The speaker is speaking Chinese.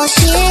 我心。